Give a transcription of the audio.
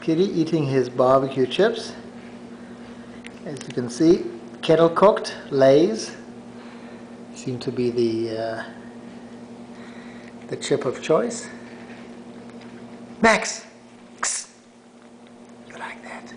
Kitty eating his barbecue chips. As you can see, kettle cooked Lay's seem to be the uh, the chip of choice. Max, X. you like that?